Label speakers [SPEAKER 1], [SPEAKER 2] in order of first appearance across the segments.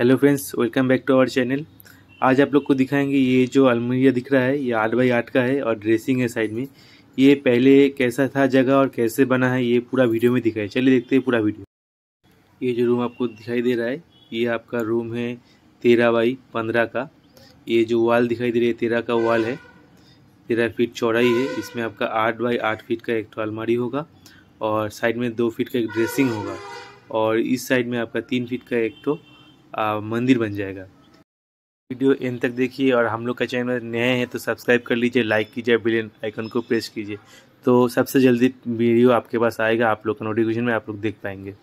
[SPEAKER 1] Hello friends welcome back to our channel आज आप लोग को दिखाएँगे ये जो अलमीरिया दिख रहा है, ये आठ बाई आठ का है और ड्रेसिंग है साइड में। ये पहले कैसा था जगह और कैसे बना है, ये पूरा वीडियो में दिखाए। चलिए देखते हैं पूरा वीडियो। ये जो रूम आपको दिखाई दे रहा है, ये आपका रूम है तेरह बाई पंद्रह का। ये जो वाल दिखाई दे रही है, तेरह का वाल है। तेरह फीट चौड़ाई है, इसमें आपका आठ बाई आठ फीट का एक तो अलमारी होगा और साइड में दो फीट का एक ड्रेसिंग होगा। और इस साइड में आपका तीन फीट का एक तो मंदिर बन जाएगा। वीडियो इन तक देखिए और हम लोग का चैनल नए हैं तो सब्सक्राइब कर लीजिए, लाइक कीजिए बिलियन आइकन को प्रेस कीजिए। तो सबसे जल्दी वीडियो आपके पास आएगा, आप लोग का नोटिफिकेशन में आप लोग देख पाएँगे।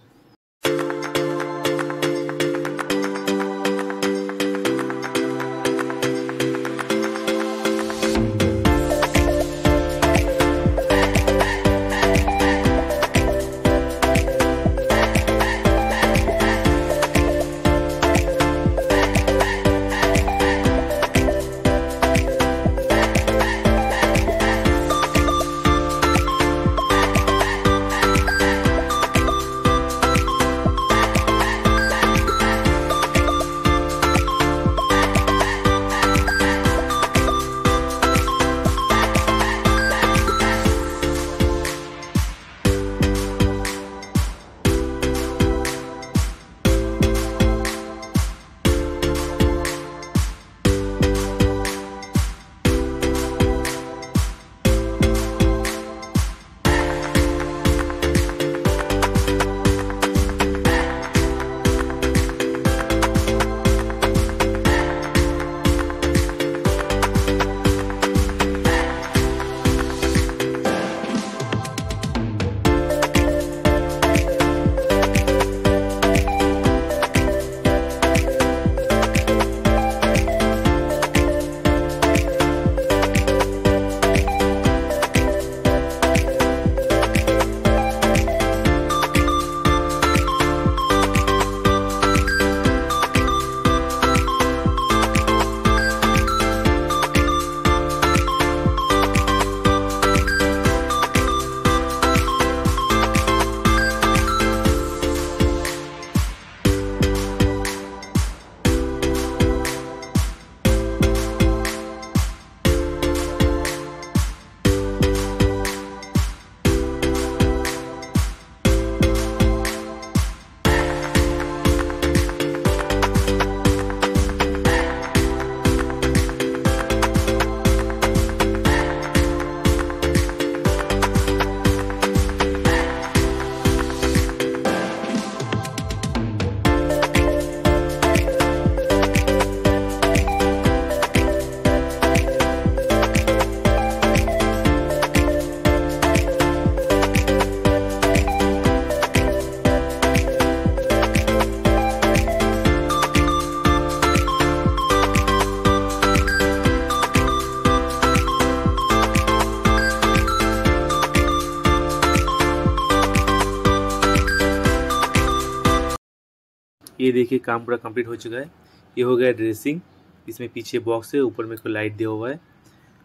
[SPEAKER 1] ये देखिए, काम पूरा कंप्लीट हो चुका है। ये हो गया ड्रेसिंग इसमें पीछे बॉक्स है, ऊपर में कोई लाइट दिया हुआ है।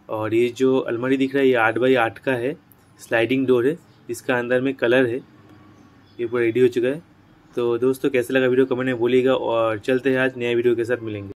[SPEAKER 1] और ये जो अलमारी दिख रहा है, ये आठ बाई आठ का है स्लाइडिंग डोर है। इसका अंदर में कलर है। ये पूरा रेडी हो चुका है। तो दोस्तों, कैसा लगा वीडियो कमेंट में बोलिएगा और चलते हैं आज नया वीडियो के साथ मिलेंगे।